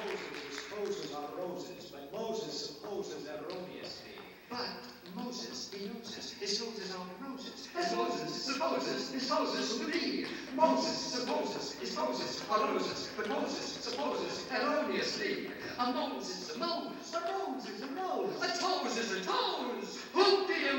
supposes disposes on roses, but Moses supposes erroneously. But Moses denotes disposes on roses. As Moses supposes disposes to be. Moses supposes disposes on roses, but Moses supposes erroneously. A Moses is a Moses, a rose is a rose, a toes is a toes. Who did